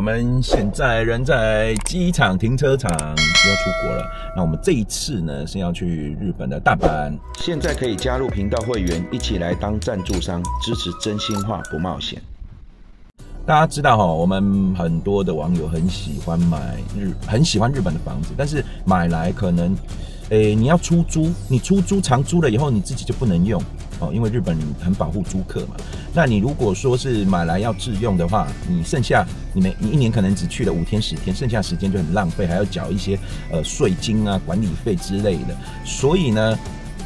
我们现在人在机场停车场，要出国了。那我们这一次呢是要去日本的大阪。现在可以加入频道会员，一起来当赞助商，支持真心话不冒险。大家知道哈，我们很多的网友很喜欢买日，很喜欢日本的房子，但是买来可能，诶，你要出租，你出租长租了以后，你自己就不能用。哦，因为日本很保护租客嘛。那你如果说是买来要自用的话，你剩下你们你一年可能只去了五天十天，剩下时间就很浪费，还要缴一些呃税金啊、管理费之类的。所以呢。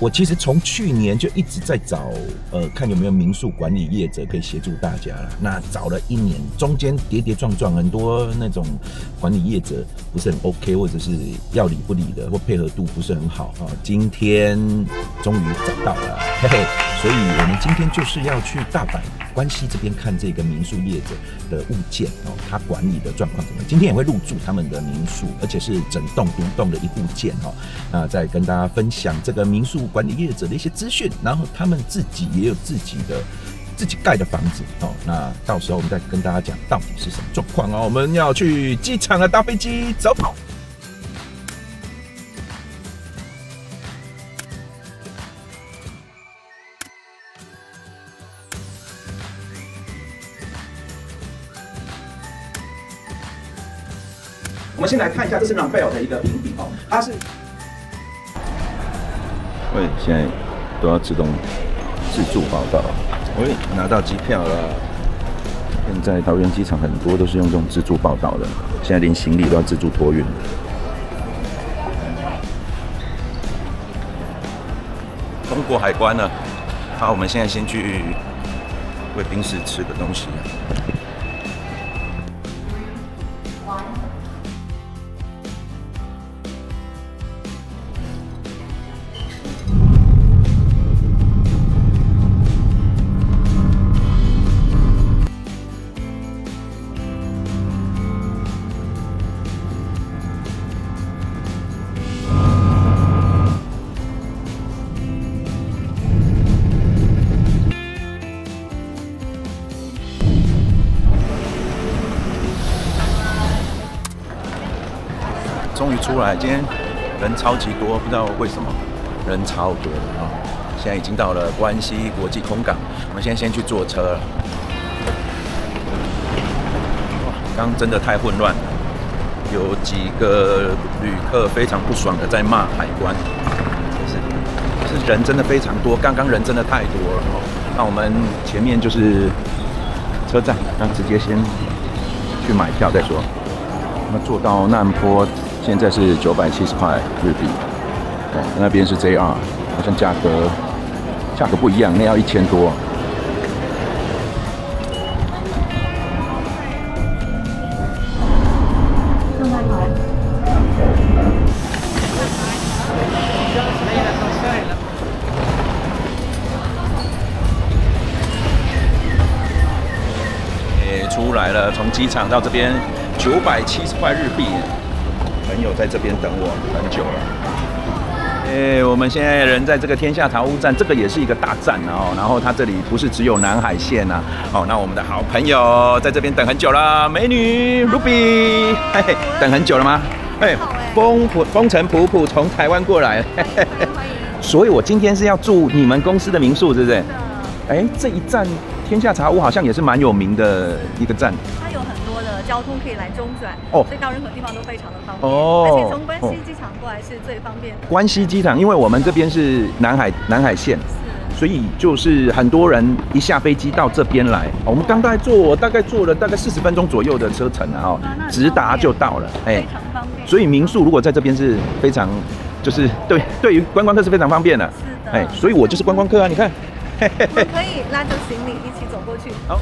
我其实从去年就一直在找，呃，看有没有民宿管理业者可以协助大家了。那找了一年，中间跌跌撞撞，很多那种管理业者不是很 OK，或者是要理不理的，或配合度不是很好啊。今天终于找到了，嘿嘿。所以我们今天就是要去大阪关西这边看这个民宿业者的物件哦，他管理的状况怎么样？今天也会入住他们的民宿，而且是整栋独栋的一户建哦。那再跟大家分享这个民宿。管理业者的一些资讯，然后他们自己也有自己的自己盖的房子哦。那到时候我们再跟大家讲到底是什么状况哦。我们要去机场了，搭飞机走。我们先来看一下，这是 Rafael 的一个评比哦，它是。喂，现在都要自动自助报到。喂，拿到机票了。现在桃园机场很多都是用这种自助报到的，现在连行李都要自助托运。通过海关了，好，我们现在先去贵宾室吃个东西。出来，今天人超级多，不知道为什么人超多啊！现在已经到了关西国际空港，我们现在先去坐车了。哇，刚真的太混乱了，有几个旅客非常不爽的在骂海关，就是是人真的非常多，刚刚人真的太多了哦。那我们前面就是车站，那直接先去买票再说。那坐到难波。现在是九百七十块日币，哦，那边是 JR，好像价格价格不一样，那要一千多。出来了，从机场到这边九百七十块日币。朋友在这边等我很久了。哎，我们现在人在这个天下桃屋站，这个也是一个大站哦。然后它这里不是只有南海线呐。哦，那我们的好朋友在这边等很久了，美女 Ruby，嘿嘿，等很久了吗？哎，风普风尘仆仆从台湾过来，所以我今天是要住你们公司的民宿，是不是？哎，这一站天下茶屋好像也是蛮有名的一个站。交通可以来中转哦，所以到任何地方都非常的方便哦。而且从关西机场过来是最方便。关西机场，因为我们这边是南海南海线，是，所以就是很多人一下飞机到这边来。我们刚才坐大概坐了大概四十分钟左右的车程啊，哦，直达就到了，哎，非常方便。所以民宿如果在这边是非常，就是对对于观光客是非常方便的，是的，哎，所以我就是观光客啊，你看，我可以拉着行李一起走过去。好。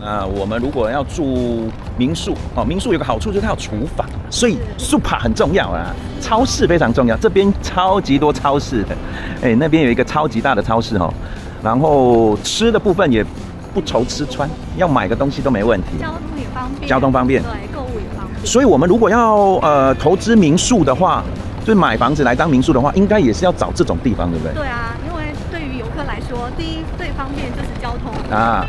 那我们如果要住民宿哦，民宿有个好处就是它有厨房，所以 super 很重要啊。超市非常重要，这边超级多超市的，哎，那边有一个超级大的超市哦。然后吃的部分也不愁吃穿，要买个东西都没问题。交通也方便，交通方便，对，购物也方便。所以我们如果要呃投资民宿的话，就是买房子来当民宿的话，应该也是要找这种地方，对不对？对啊，因为对于游客来说。第一最方便就是交通啊，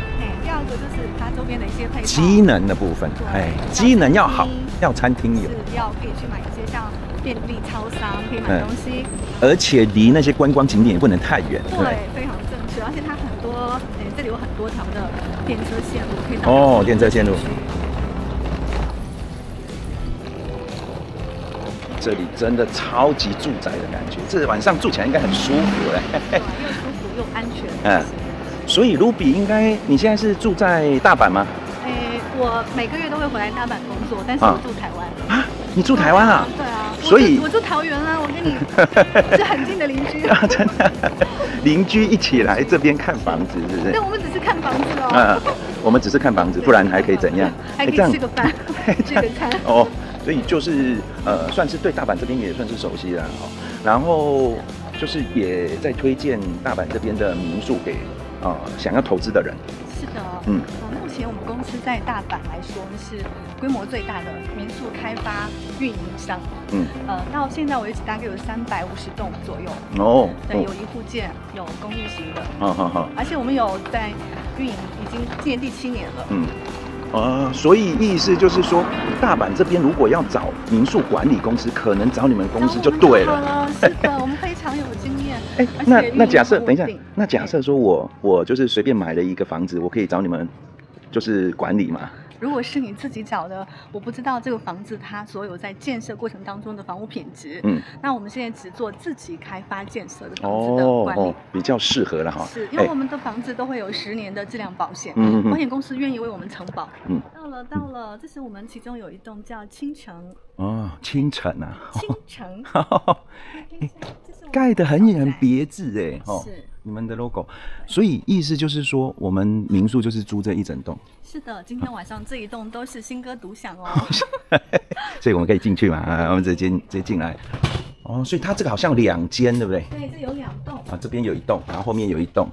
个就是它周边的一些配套，机能的部分，哎，机能要好，要餐厅有，是要可以去买一些像便利超商可以买东西，而且离那些观光景点也不能太远，对，非常正确，而且它很多，哎，这里有很多条的电车线路可以哦，电车线路。这里真的超级住宅的感觉，这晚上住起来应该很舒服嘞。又舒服又安全。嗯，所以卢比应该你现在是住在大阪吗？诶，我每个月都会回来大阪工作，但是我住台湾。啊，你住台湾啊？对啊。所以我住桃园啊，我跟你 是很近的邻居啊，真的。邻居一起来这边看房子，是不是？对，我们只是看房子哦。嗯，我们只是看房子，不然还可以怎样？还可以吃个饭，吃个餐。哦。所以就是呃，算是对大阪这边也算是熟悉了哈。然后就是也在推荐大阪这边的民宿给呃想要投资的人。是的，嗯，目前我们公司在大阪来说是规模最大的民宿开发运营商。嗯，呃，到现在为止大概有三百五十栋左右。哦，对，有一户建，有公寓型的。好好好。而且我们有在运营，已经今年第七年了。嗯。啊，所以意思就是说，大阪这边如果要找民宿管理公司，可能找你们公司就对了。是的，我们。哎，那那假设等一下，那假设说我我就是随便买了一个房子，我可以找你们就是管理吗？如果是你自己找的，我不知道这个房子它所有在建设过程当中的房屋品质。嗯，那我们现在只做自己开发建设的房子的管理，比较适合了哈。是因为我们的房子都会有十年的质量保险，嗯保险公司愿意为我们承保。嗯，到了到了，这是我们其中有一栋叫青城。哦，青城啊，青城，盖的很很别致哎，是。你们的 logo，所以意思就是说，我们民宿就是租这一整栋。是的，今天晚上这一栋都是新歌独享哦。所以我们可以进去嘛？啊，我们直接直接进来。哦，所以它这个好像两间，对不对？对，这有两栋。啊，这边有一栋，然后后面有一栋，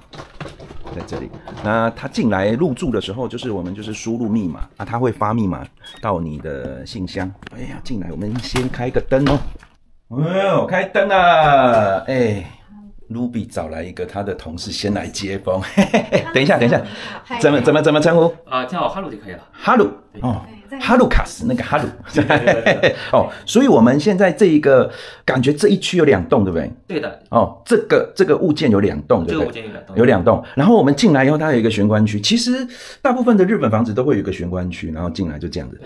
在这里。那他进来入住的时候，就是我们就是输入密码，啊，他会发密码到你的信箱。哎呀，进来，我们先开个灯哦。哎呦，开灯了，哎。Ruby 找来一个他的同事先来接风，等一下，等一下，怎么怎么怎么称呼？啊，叫哈鲁就可以了。哈鲁哦，哈鲁卡斯那个哈鲁。哦，所以我们现在这一个感觉这一区有两栋，对不对？对的。哦，这个这个物件有两栋，对不对？这个物件有两栋。有两栋。然后我们进来以后，它有一个玄关区。其实大部分的日本房子都会有一个玄关区，然后进来就这样子。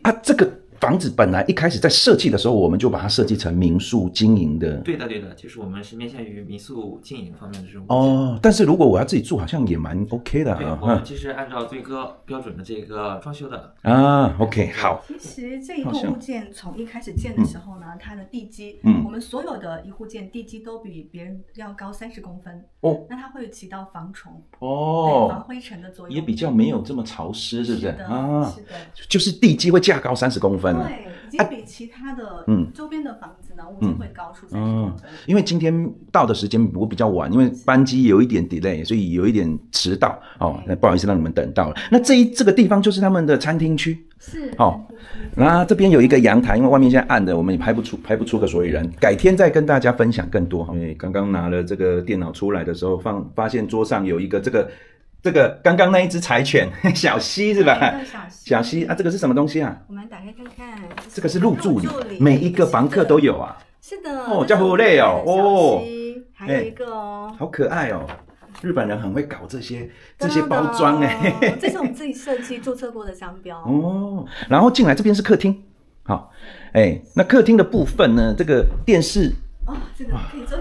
啊，这个。房子本来一开始在设计的时候，我们就把它设计成民宿经营的。对的，对的，就是我们是面向于民宿经营方面的这种。哦，但是如果我要自己住，好像也蛮 OK 的啊。我们其实按照最高标准的这个装修的。啊，OK，好。其实这一栋物件从一开始建的时候呢，它的地基，嗯，我们所有的一户建地基都比别人要高三十公分。哦。那它会起到防虫哦，防灰尘的作用，也比较没有这么潮湿，是不是？啊，是的。就是地基会架高三十公分。对，已经比其他的嗯周边的房子呢，物价会高出三十公分。因为今天到的时间我比较晚，因为班机有一点 delay，所以有一点迟到哦。那不好意思让你们等到了。那这一这个地方就是他们的餐厅区，是哦。那这边有一个阳台，因为外面现在暗的，我们也拍不出拍不出个所以然。改天再跟大家分享更多。因为刚刚拿了这个电脑出来的时候，放发现桌上有一个这个。这个刚刚那一只柴犬 小西是吧？小西啊，这个是什么东西啊？我们打开看看。这个是入住礼，每一个房客都有啊。是的。哦，叫福累哦。哦。还有一个哦。好可爱哦！日本人很会搞这些这些包装哎。这是我们自己设计注册过的商标哦。然后进来这边是客厅，好，哎，那客厅的部分呢？这个电视哦，这个可以坐。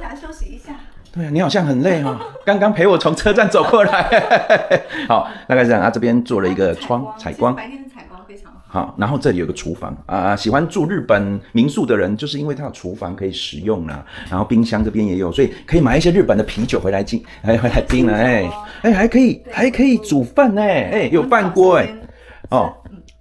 对啊，你好像很累哦，刚刚陪我从车站走过来。好，大概是这样啊。这边做了一个窗采光，白天的采光非常好。好，然后这里有个厨房啊，喜欢住日本民宿的人，就是因为它有厨房可以使用啦。然后冰箱这边也有，所以可以买一些日本的啤酒回来进，哎，回来冰了，哎，哎，还可以，还可以煮饭呢，哎，有饭锅哎，哦，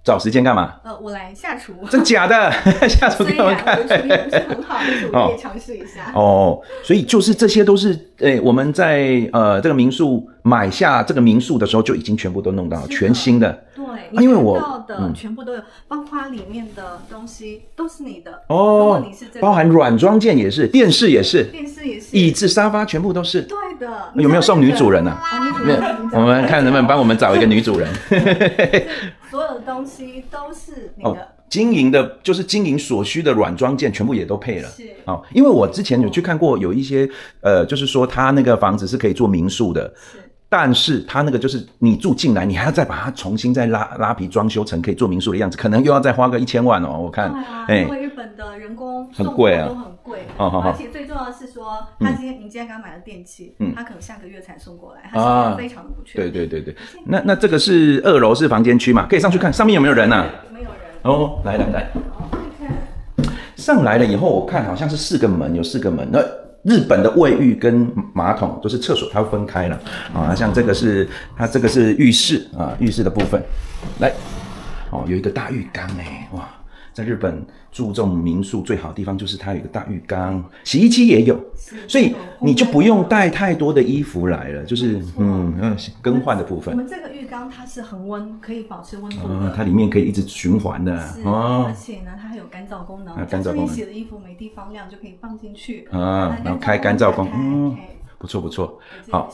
找时间干嘛？呃，我来下厨。真假的？下厨给我们看。厨艺不是很好，但是我可以尝试一下。哦，所以就是这些都是，诶，我们在呃这个民宿买下这个民宿的时候就已经全部都弄到全新的。对，因为我到的全部都有，包括里面的东西都是你的。哦，你是包含软装件也是，电视也是，电视也是，椅子沙发全部都是。对的。有没有送女主人呢？没有，我们看能不能帮我们找一个女主人。所有的东西都是你的，经营的，就是经营所需的软装件，全部也都配了。是。哦，因为我之前有去看过，有一些呃，就是说他那个房子是可以做民宿的，是，但是他那个就是你住进来，你还要再把它重新再拉拉皮装修成可以做民宿的样子，可能又要再花个一千万哦。我看，哎，因为日本的人工很贵啊，都很贵，而且最重要的是说，他今天你今天刚买的电器，嗯，他可能下个月才送过来，他非常的不确对对对对，那那这个是二楼是房间区嘛？可以上去看上面有没有人呐？没有人。哦，来来来，上来了以后，我看好像是四个门，有四个门。那日本的卫浴跟马桶都是厕所，它会分开了啊。像这个是它这个是浴室啊，浴室的部分，来，哦，有一个大浴缸哎，哇。在日本注重民宿最好的地方就是它有一个大浴缸，洗衣机也有，所以你就不用带太多的衣服来了，就是嗯嗯更换的部分。我们这个浴缸它是恒温，可以保持温度的，它里面可以一直循环的哦。而且呢，它还有干燥功能，干燥功能。洗的衣服没地方晾就可以放进去啊，然后开干燥功，嗯，不错不错，好，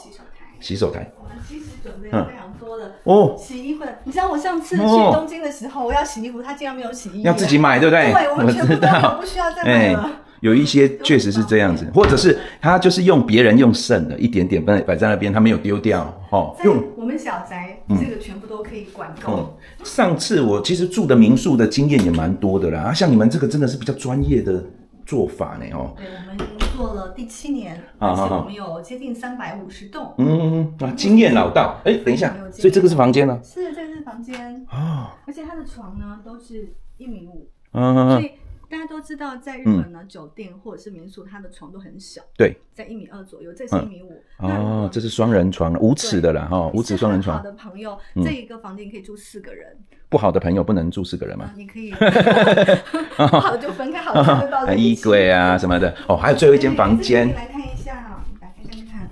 洗手台。我们其实准备了非常多的。哦，洗衣服，你知道我上次去东京的时候，我要洗衣服，他竟然没有洗衣，要自己买，对不对？对，我们全部都不需要再买了。有一些确实是这样子，或者是他就是用别人用剩的一点点摆摆在那边，他没有丢掉。哦，用我们小宅这个全部都可以管够。上次我其实住的民宿的经验也蛮多的啦，啊，像你们这个真的是比较专业的。做法呢？哦，对，我们做了第七年，而且我们有接近三百五十栋。嗯啊，经验老道。哎，等一下，所以这个是房间呢？是，这个是房间啊。而且它的床呢都是一米五。嗯所以大家都知道，在日本呢，酒店或者是民宿，它的床都很小。对，在一米二左右，这是一米五。哦，这是双人床，五尺的了哈，五尺双人床。好的朋友，这一个房间可以住四个人。不好的朋友不能住四个人吗？你可以，不好的就分开，好的就到衣柜啊什么的。哦，还有最后一间房间。来看一下，打开看看。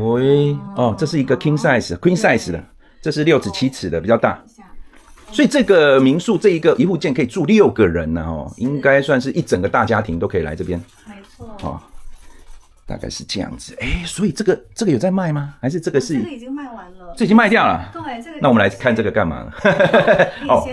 喂，哦，这是一个 king size queen size 的，这是六尺七尺的，比较大。所以这个民宿这一个一户建可以住六个人呢，哦，应该算是一整个大家庭都可以来这边。没错。哦。大概是这样子，哎，所以这个这个有在卖吗？还是这个是？这个已经卖完了，这已经卖掉了。对，这个。那我们来看这个干嘛呢？哦，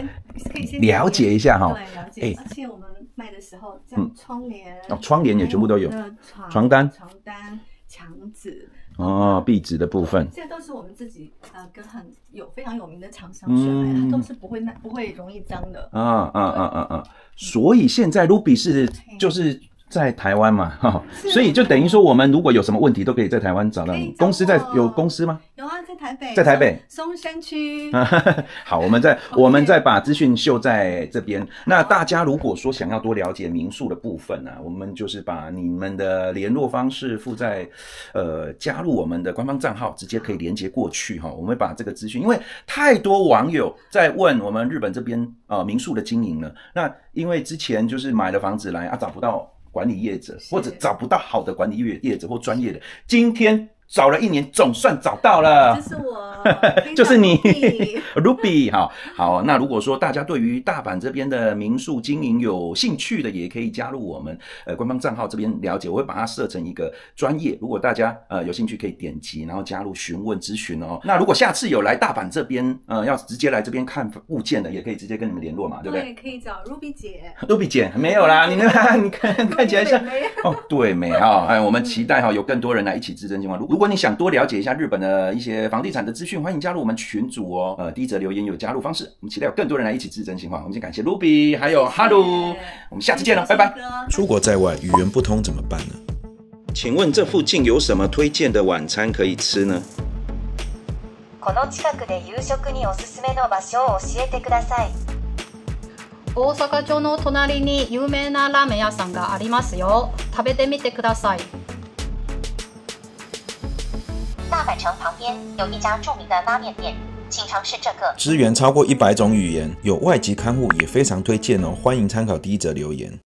可以先了解一下哈。对，了解。而且我们卖的时候，像窗帘哦，窗帘也全部都有。床床单、床单、墙纸哦，壁纸的部分，这都是我们自己呃跟很有非常有名的厂商选来的，都是不会那不会容易脏的。啊啊啊啊啊！所以现在 Ruby 是就是。在台湾嘛，哈，所以就等于说，我们如果有什么问题，都可以在台湾找到你。公司在有公司吗？有啊，在台北，在台北松山区。好，我们再 我们再把资讯秀在这边。那大家如果说想要多了解民宿的部分呢，我们就是把你们的联络方式附在呃加入我们的官方账号，直接可以连接过去哈。我们把这个资讯，因为太多网友在问我们日本这边呃民宿的经营了。那因为之前就是买了房子来啊，找不到。管理业者或者找不到好的管理业业者或专业的，今天。找了一年，总算找到了。就是我，就是你，Ruby。哈好，那如果说大家对于大阪这边的民宿经营有兴趣的，也可以加入我们呃官方账号这边了解。我会把它设成一个专业，如果大家呃有兴趣，可以点击然后加入询问咨询哦。那如果下次有来大阪这边，呃，要直接来这边看物件的，也可以直接跟你们联络嘛，对不对？对，可以找 Ruby 姐。Ruby 姐没有啦，你那，你看看起来像哦，对，没哈。哎，我们期待哈有更多人来一起自证情况。如如果你想多了解一下日本的一些房地产的资讯，欢迎加入我们群组哦。呃，第一则留言有加入方式，我们期待有更多人来一起自真心话。我们先感谢 Ruby，还有 Hello，我们下次见了，拜拜。出国在外语言不通怎么办呢？请问这附近有什么推荐的晚餐可以吃呢？この近くで夕食におすすめの場所を教えてください。大阪城の隣に有名なラーメン屋さんがありますよ。食べてみてください。 大阪城旁边有一家著名的拉面店，请尝试这个。资源超过一百种语言，有外籍看护也非常推荐哦，欢迎参考第一则留言。